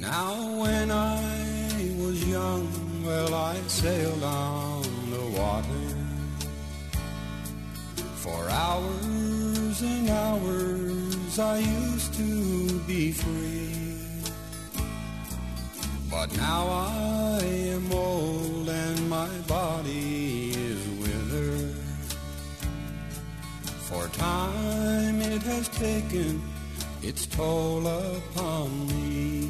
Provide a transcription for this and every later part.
Now when I was young, well I sailed on the water for hours and hours. I used to be free, but now I am old and my body is withered. For time it has taken its toll upon me.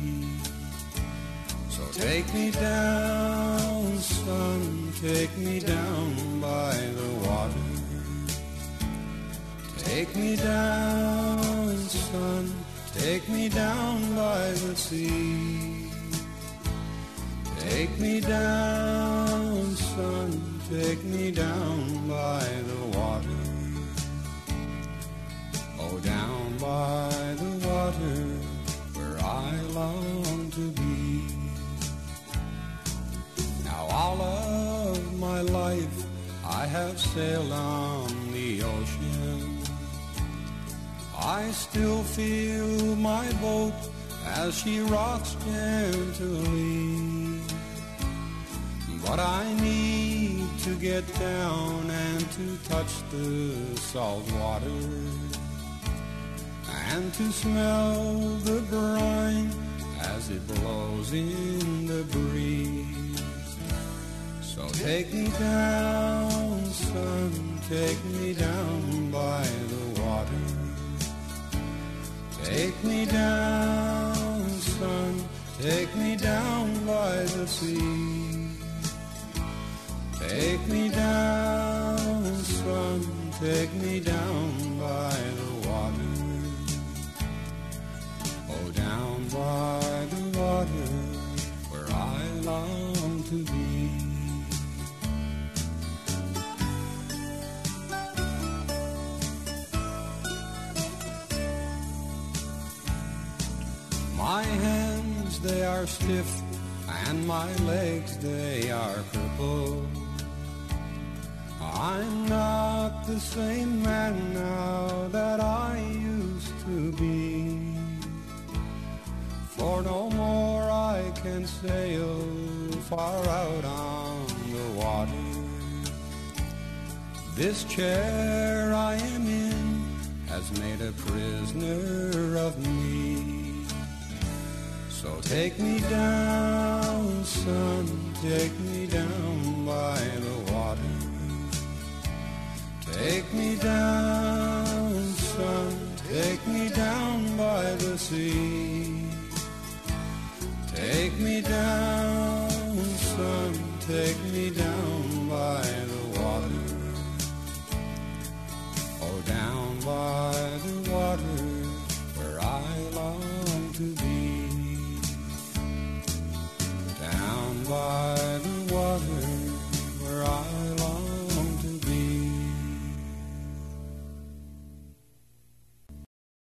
So take me down, son, take me down by the water. Take me down, son, take me down by the sea. Take me down, son, take me down by long to be. Now all of my life I have sailed on the ocean. I still feel my boat as she rocks gently. But I need to get down and to touch the salt water and to smell the brine as it blows in the breeze. So take me down, son, take me down by the water. Take me down, son, take me down by the sea. Take me down, son, take me down by the water. Oh, down by My hands, they are stiff, and my legs, they are crippled. I'm not the same man now that I used to be. For no more I can sail far out on the water. This chair I am in has made a prisoner of me. So take me down, son, take me down by the water. Take me down, son, take me down by the sea. Take me down, son, take me down by the water. Oh, down by